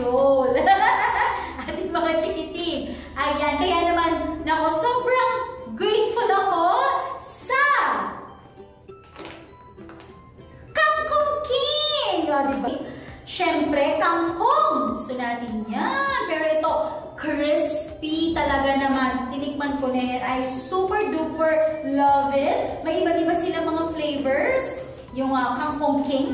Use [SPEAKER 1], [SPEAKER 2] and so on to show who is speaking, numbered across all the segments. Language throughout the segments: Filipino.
[SPEAKER 1] roll. Ating mga chikiting. Ayan, kaya naman, nako, sobrang grateful ako sa Kangkong King! O, diba? Siyempre, kangkong. Gusto natin yan. Pero ito, crispy talaga naman. Tinikman ko na yan. I super duper love it. May iba't iba sila mga flavors. Yung uh, kangkong king.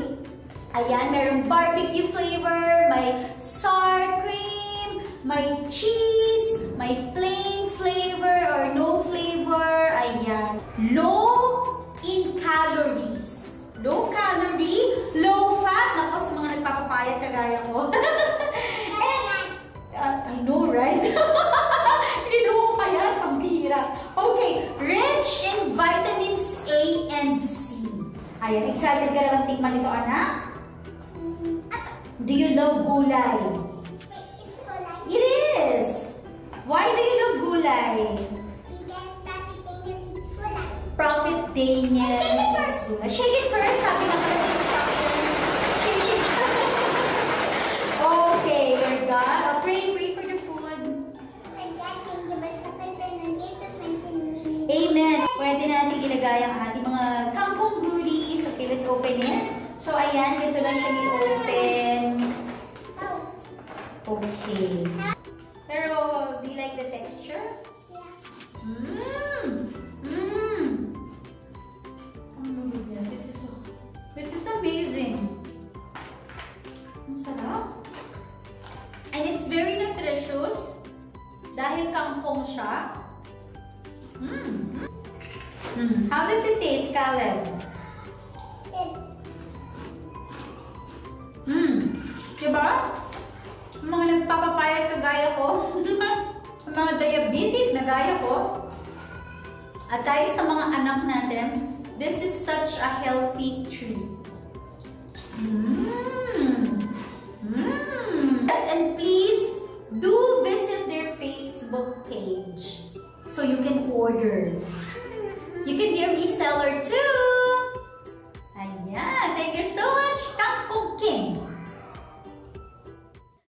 [SPEAKER 1] Ayan, merong barbecue flavor, may sour cream, may cheese, may plain flavor or no flavor. Ayan. Low in calories. Low calorie, low fat. Nako, sa mga nagpapapayat kagaya ko. And, uh, I know, right? Hindi naman kaya, pambihira. Okay, rich in vitamins A and C. Ayan, excited ka naman tikman ito, anak? Do you love gulay? It is! Why do you love gulay? Prophet Daniel. Shake it first, sabi ng okay, you're done. Uh, pray, pray for the food. Amen. Pwede natin ilagay ang ating mga kangkong goodies. Okay, let's open it. So, ayan, dito lang siya i-open. The texture? Mmm! Mmm! Oh my goodness, this is, this is amazing. Ang sarap. And it's very nutritious. Dahil kangkong siya. Mmm! Mm. How does it taste, Caleb? Mmm! Diba? Mga nagpapapayat kagaya ko, mga diabetic na gaya ko, at dahil sa mga anak natin, this is such a healthy treat. Mmm! Mmm! Yes, and please do visit their Facebook page so you can order. You can be a reseller too!